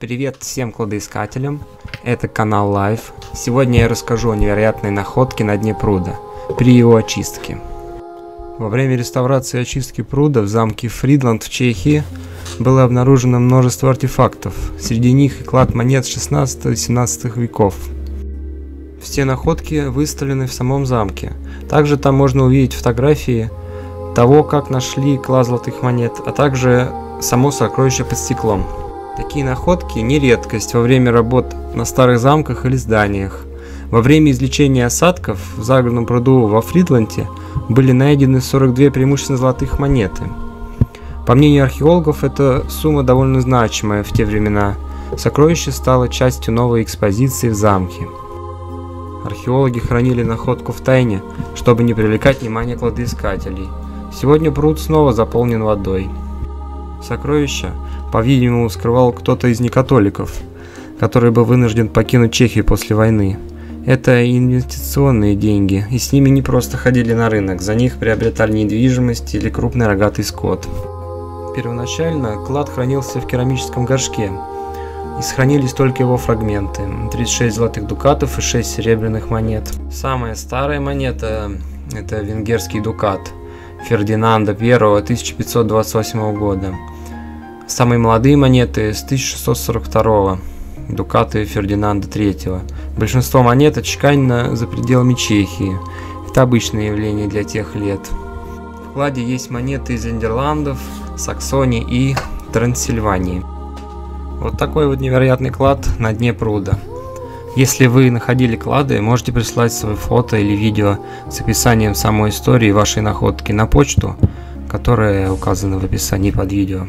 Привет всем кладоискателям, это канал Live. Сегодня я расскажу о невероятной находке на дне пруда при его очистке. Во время реставрации и очистки пруда в замке Фридланд в Чехии было обнаружено множество артефактов, среди них и клад монет 16-17 веков. Все находки выставлены в самом замке. Также там можно увидеть фотографии того, как нашли клад золотых монет, а также само сокровище под стеклом. Такие находки не редкость во время работ на старых замках или зданиях. Во время излечения осадков в загородном пруду во Фридланде были найдены 42 преимущественно золотых монеты. По мнению археологов, эта сумма довольно значимая в те времена. Сокровище стало частью новой экспозиции в замке. Археологи хранили находку в тайне, чтобы не привлекать внимание кладоискателей. Сегодня пруд снова заполнен водой. Сокровища, по-видимому, скрывал кто-то из некатоликов, который был вынужден покинуть Чехию после войны. Это инвестиционные деньги, и с ними не просто ходили на рынок, за них приобретали недвижимость или крупный рогатый скот. Первоначально клад хранился в керамическом горшке, и сохранились только его фрагменты. 36 золотых дукатов и 6 серебряных монет. Самая старая монета – это венгерский дукат Фердинанда I 1528 года. Самые молодые монеты с 1642 Дукаты Фердинанда III. Большинство монет отчеканено за пределами Чехии. Это обычное явление для тех лет. В кладе есть монеты из Нидерландов, Саксонии и Трансильвании. Вот такой вот невероятный клад на дне пруда. Если вы находили клады, можете прислать свое фото или видео с описанием самой истории вашей находки на почту, которая указана в описании под видео.